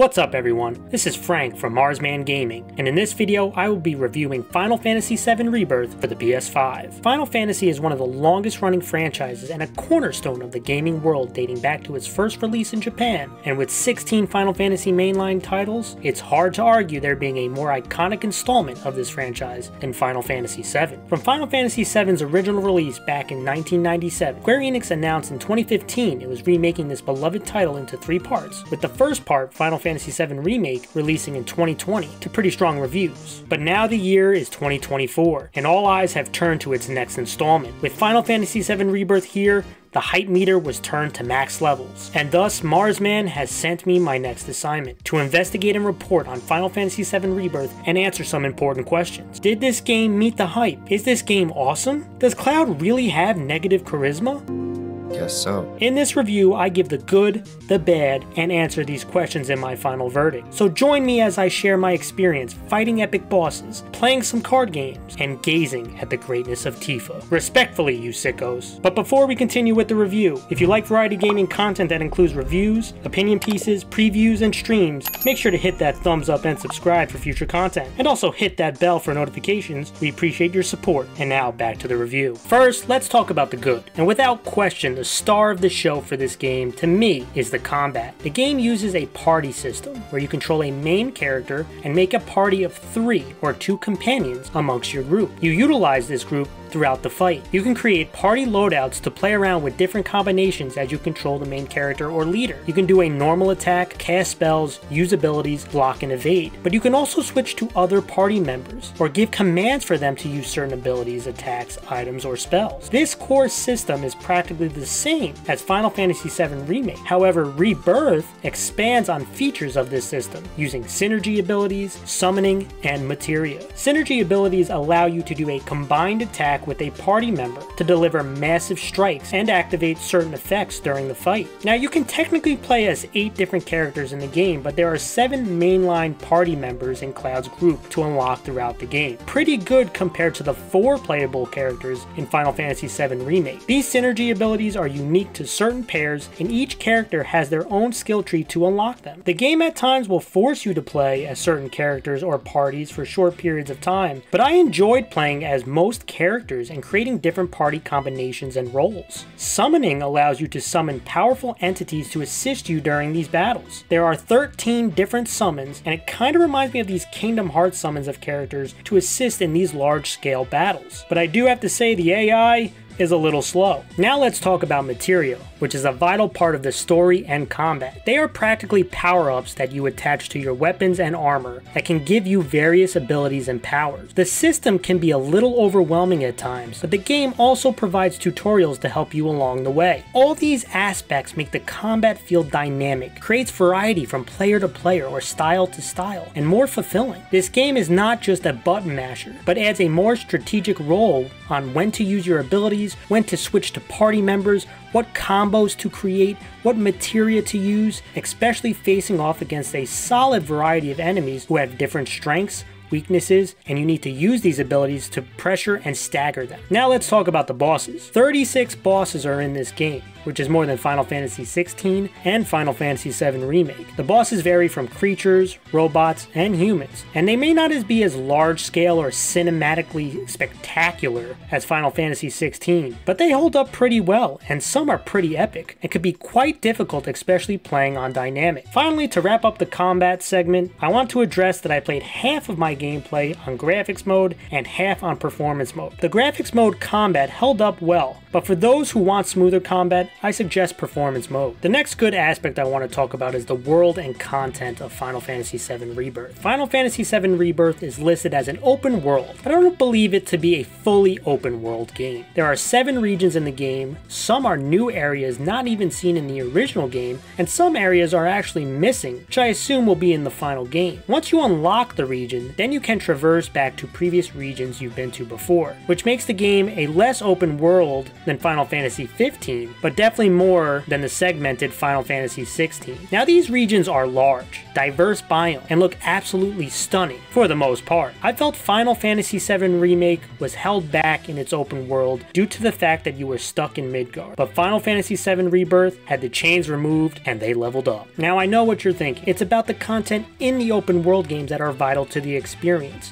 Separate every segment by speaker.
Speaker 1: What's up everyone, this is Frank from Marzzman Gaming, and in this video I will be reviewing Final Fantasy VII Rebirth for the PS5. Final Fantasy is one of the longest running franchises and a cornerstone of the gaming world dating back to its first release in Japan, and with 16 Final Fantasy mainline titles, it's hard to argue there being a more iconic installment of this franchise than Final Fantasy VII. From Final Fantasy VII's original release back in 1997, Square Enix announced in 2015 it was remaking this beloved title into three parts, with the first part, Final Fantasy Fantasy VII Remake releasing in 2020 to pretty strong reviews. But now the year is 2024, and all eyes have turned to its next installment. With Final Fantasy VII Rebirth here, the hype meter was turned to max levels, and thus Marzzman has sent me my next assignment, to investigate and report on Final Fantasy VII Rebirth and answer some important questions. Did this game meet the hype? Is this game awesome? Does Cloud really have negative charisma?
Speaker 2: Guess so.
Speaker 1: In this review, I give the good, the bad, and answer these questions in my final verdict. So join me as I share my experience fighting epic bosses, playing some card games, and gazing at the greatness of Tifa. Respectfully, you sickos. But before we continue with the review, if you like variety gaming content that includes reviews, opinion pieces, previews, and streams, make sure to hit that thumbs up and subscribe for future content. And also hit that bell for notifications. We appreciate your support. And now back to the review. First, let's talk about the good. And without question, the star of the show for this game, to me, is the combat. The game uses a party system, where you control a main character and make a party of three or two companions amongst your group. You utilize this group throughout the fight. You can create party loadouts to play around with different combinations as you control the main character or leader. You can do a normal attack, cast spells, use abilities, block and evade, but you can also switch to other party members or give commands for them to use certain abilities, attacks, items, or spells. This core system is practically the same as Final Fantasy VII Remake. However, Rebirth expands on features of this system using synergy abilities, summoning, and materia. Synergy abilities allow you to do a combined attack attack with a party member to deliver massive strikes and activate certain effects during the fight. Now you can technically play as 8 different characters in the game, but there are 7 mainline party members in Cloud's group to unlock throughout the game. Pretty good compared to the 4 playable characters in Final Fantasy VII Remake. These synergy abilities are unique to certain pairs and each character has their own skill tree to unlock them. The game at times will force you to play as certain characters or parties for short periods of time, but I enjoyed playing as most characters characters and creating different party combinations and roles. Summoning allows you to summon powerful entities to assist you during these battles. There are 13 different summons, and it kind of reminds me of these Kingdom Hearts summons of characters to assist in these large scale battles. But I do have to say the AI is a little slow. Now let's talk about materia, which is a vital part of the story and combat. They are practically power-ups that you attach to your weapons and armor that can give you various abilities and powers. The system can be a little overwhelming at times, but the game also provides tutorials to help you along the way. All these aspects make the combat feel dynamic, creates variety from player to player or style to style, and more fulfilling. This game is not just a button masher, but adds a more strategic role on when to use your abilities when to switch to party members, what combos to create, what materia to use, especially facing off against a solid variety of enemies who have different strengths, weaknesses, and you need to use these abilities to pressure and stagger them. Now let's talk about the bosses. 36 bosses are in this game which is more than Final Fantasy XVI and Final Fantasy VII Remake. The bosses vary from creatures, robots, and humans, and they may not be as large scale or cinematically spectacular as Final Fantasy XVI, but they hold up pretty well, and some are pretty epic, and could be quite difficult especially playing on Dynamic. Finally, to wrap up the combat segment, I want to address that I played half of my gameplay on graphics mode and half on performance mode. The graphics mode combat held up well, but for those who want smoother combat, I suggest performance mode. The next good aspect I want to talk about is the world and content of Final Fantasy VII Rebirth. Final Fantasy VII Rebirth is listed as an open world, but I don't believe it to be a fully open world game. There are seven regions in the game, some are new areas not even seen in the original game, and some areas are actually missing, which I assume will be in the final game. Once you unlock the region, then you can traverse back to previous regions you've been to before, which makes the game a less open world than Final Fantasy 15, but definitely more than the segmented Final Fantasy 16. Now these regions are large, diverse biome, and look absolutely stunning for the most part. I felt Final Fantasy VII Remake was held back in its open world due to the fact that you were stuck in Midgar, but Final Fantasy VII Rebirth had the chains removed and they leveled up. Now I know what you're thinking, it's about the content in the open world games that are vital to the experience,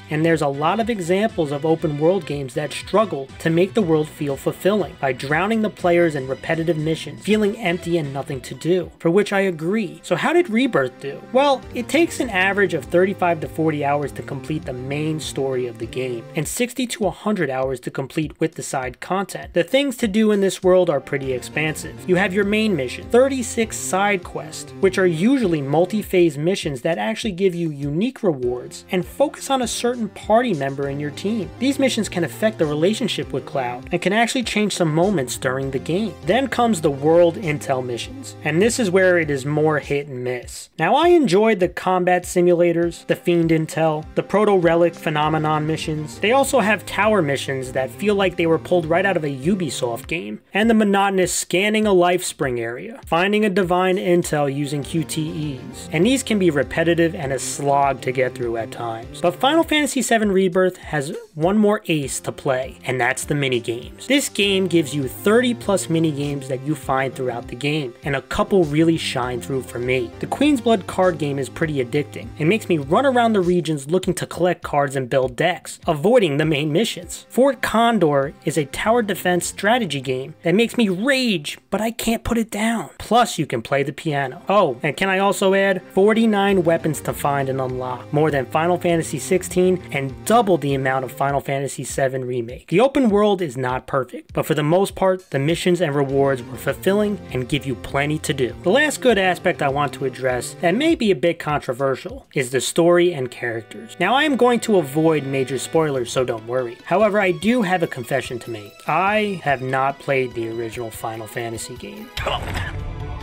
Speaker 1: and there's a lot of examples of open world games that struggle to make the world feel fulfilling by drowning the players in repetitive missions, feeling empty and nothing to do, for which I agree. So how did Rebirth do? Well, it takes an average of 35 to 40 hours to complete the main story of the game, and 60 to 100 hours to complete with the side content. The things to do in this world are pretty expansive. You have your main mission, 36 side quests, which are usually multi-phase missions that actually give you unique rewards and focus on a certain party member in your team. These missions can affect the relationship with Cloud and can actually change some moments during the game. Then comes the world intel missions, and this is where it is more hit and miss. Now I enjoyed the combat simulators, the Fiend intel, the Proto Relic phenomenon missions. They also have tower missions that feel like they were pulled right out of a Ubisoft game, and the monotonous scanning a life spring area, finding a divine intel using QTEs, and these can be repetitive and a slog to get through at times. But Final Fantasy VII Rebirth has one more ace to play, and that's the minigames. This game gives you 30 plus minigames that you find throughout the game, and a couple really shine through for me. The Queen's Blood card game is pretty addicting. It makes me run around the regions looking to collect cards and build decks, avoiding the main missions. Fort Condor is a tower defense strategy game that makes me rage, but I can't put it down. Plus, you can play the piano. Oh, and can I also add 49 weapons to find and unlock, more than Final Fantasy 16 and double the amount of Final Fantasy 7 Remake. The open world is not perfect, but for the most part, the missions and rewards were fulfilling and give you plenty to do. The last good aspect I want to address that may be a bit controversial is the story and characters. Now I am going to avoid major spoilers, so don't worry. However, I do have a confession to make. I have not played the original Final Fantasy game.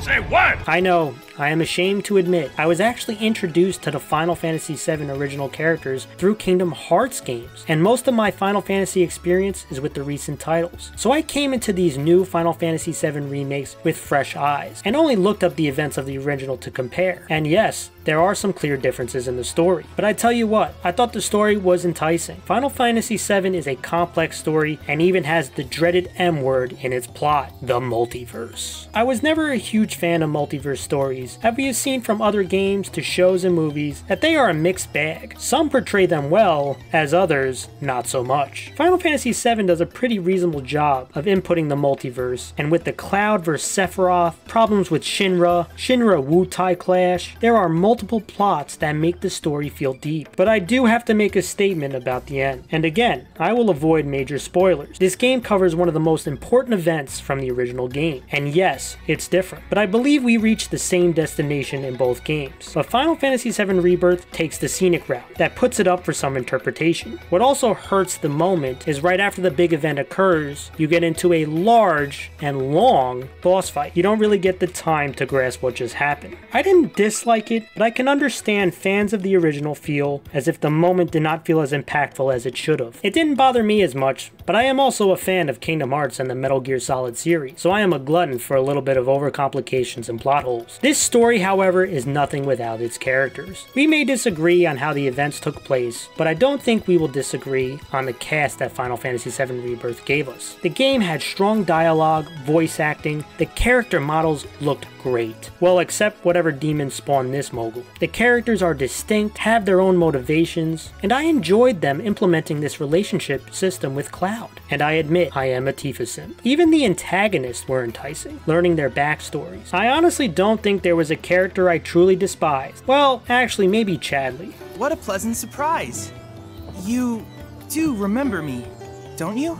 Speaker 2: Say what?
Speaker 1: I know, I am ashamed to admit, I was actually introduced to the Final Fantasy VII original characters through Kingdom Hearts games, and most of my Final Fantasy experience is with the recent titles. So I came into these new Final Fantasy VII remakes with fresh eyes, and only looked up the events of the original to compare. And yes, there are some clear differences in the story. But I tell you what, I thought the story was enticing. Final Fantasy VII is a complex story and even has the dreaded M word in its plot, the multiverse. I was never a huge fan of multiverse stories, have seen from other games to shows and movies that they are a mixed bag. Some portray them well, as others not so much. Final Fantasy VII does a pretty reasonable job of inputting the multiverse, and with the Cloud vs Sephiroth, problems with Shinra, Shinra Wutai clash, there are multiple plots that make the story feel deep. But I do have to make a statement about the end. And again, I will avoid major spoilers. This game covers one of the most important events from the original game. And yes, it's different. But I believe we reach the same destination in both games. But Final Fantasy VII Rebirth takes the scenic route that puts it up for some interpretation. What also hurts the moment is right after the big event occurs, you get into a large and long boss fight. You don't really get the time to grasp what just happened. I didn't dislike it, but I can understand fans of the original feel as if the moment did not feel as impactful as it should have. It didn't bother me as much, but I am also a fan of Kingdom Hearts and the Metal Gear Solid series, so I am a glutton for a little bit of overcomplications and plot holes. This story, however, is nothing without its characters. We may disagree on how the events took place, but I don't think we will disagree on the cast that Final Fantasy VII Rebirth gave us. The game had strong dialogue, voice acting, the character models looked great. Well, except whatever demons spawned this Moogle. The characters are distinct, have their own motivations, and I enjoyed them implementing this relationship system with Cloud. And I admit, I am a Tifa simp. Even the antagonists were enticing, learning their backstories. I honestly don't think there was a character I truly despised. Well, actually, maybe Chadley.
Speaker 3: What a pleasant surprise. You do remember me, don't you?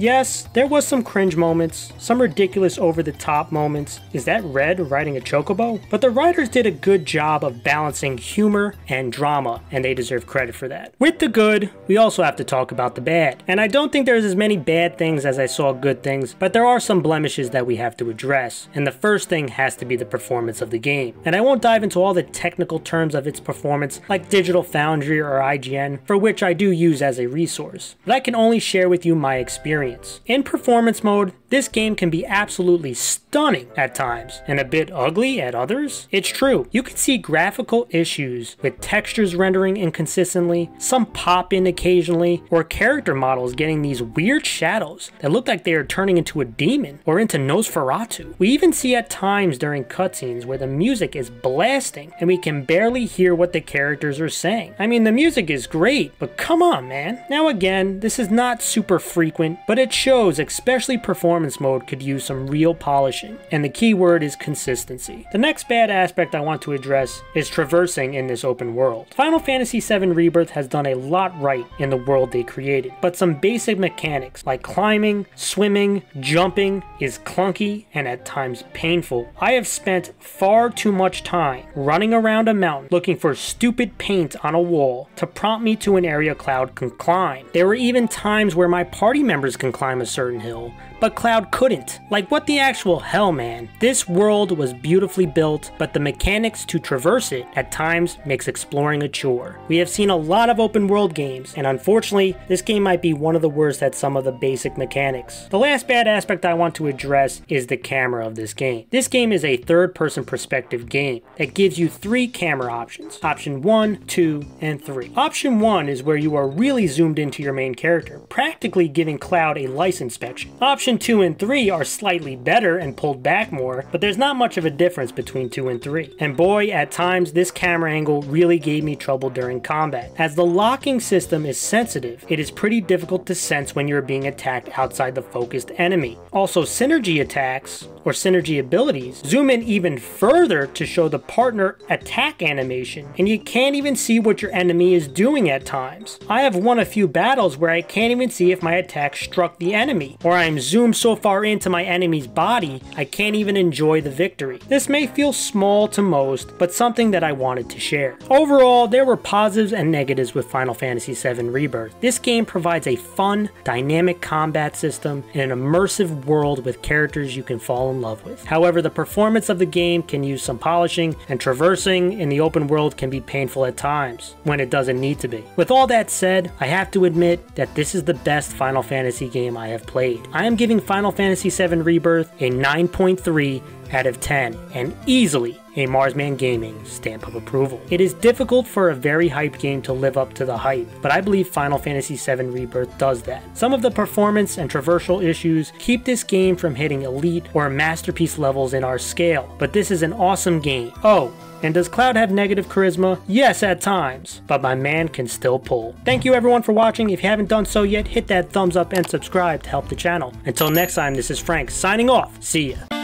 Speaker 1: Yes, there was some cringe moments, some ridiculous over the top moments. Is that Red riding a chocobo? But the writers did a good job of balancing humor and drama, and they deserve credit for that. With the good, we also have to talk about the bad. And I don't think there's as many bad things as I saw good things, but there are some blemishes that we have to address. And the first thing has to be the performance of the game. And I won't dive into all the technical terms of its performance like Digital Foundry or IGN, for which I do use as a resource. But I can only share with you my experience In performance mode, this game can be absolutely stunning at times and a bit ugly at others. It's true, you can see graphical issues with textures rendering inconsistently, some pop in occasionally, or character models getting these weird shadows that look like they are turning into a demon or into Nosferatu. We even see at times during cutscenes where the music is blasting and we can barely hear what the characters are saying. I mean, the music is great, but come on, man. Now again, this is not super frequent, but it shows, especially performance mode could use some real polishing, and the key word is consistency. The next bad aspect I want to address is traversing in this open world. Final Fantasy VII Rebirth has done a lot right in the world they created, but some basic mechanics like climbing, swimming, jumping is clunky and at times painful. I have spent far too much time running around a mountain looking for stupid paint on a wall to prompt me to an area Cloud can climb. There were even times where my party members can climb a certain hill, but Cloud couldn't. Like what the actual hell, man? This world was beautifully built, but the mechanics to traverse it at times makes exploring a chore. We have seen a lot of open world games, and unfortunately, this game might be one of the worst at some of the basic mechanics. The last bad aspect I want to address is the camera of this game. This game is a third person perspective game that gives you three camera options. Option 1, 2, and 3. Option 1 is where you are really zoomed into your main character, practically giving Cloud a lice inspection. Option Option 2 and 3 are slightly better and pulled back more, but there's not much of a difference between 2 and 3. And boy, at times this camera angle really gave me trouble during combat. As the locking system is sensitive, it is pretty difficult to sense when you're being attacked outside the focused enemy. Also, synergy attacks, or synergy abilities, zoom in even further to show the partner attack animation, and you can't even see what your enemy is doing at times. I have won a few battles where I can't even see if my attack struck the enemy, or I'm zoomed so far into my enemy's body, I can't even enjoy the victory. This may feel small to most, but something that I wanted to share. Overall, there were positives and negatives with Final Fantasy VII Rebirth. This game provides a fun, dynamic combat system and an immersive world with characters you can follow in love with. However, the performance of the game can use some polishing, and traversing in the open world can be painful at times, when it doesn't need to be. With all that said, I have to admit that this is the best Final Fantasy game I have played. I am giving Final Fantasy VII Rebirth a 9.3 out of 10, and easily a Marzzman Gaming stamp of approval. It is difficult for a very hyped game to live up to the hype, but I believe Final Fantasy VII Rebirth does that. Some of the performance and traversal issues keep this game from hitting elite or masterpiece levels in our scale, but this is an awesome game. Oh, and does Cloud have negative charisma? Yes, at times, but my man can still pull. Thank you everyone for watching. If you haven't done so yet, hit that thumbs up and subscribe to help the channel. Until next time, this is Frank signing off. See ya.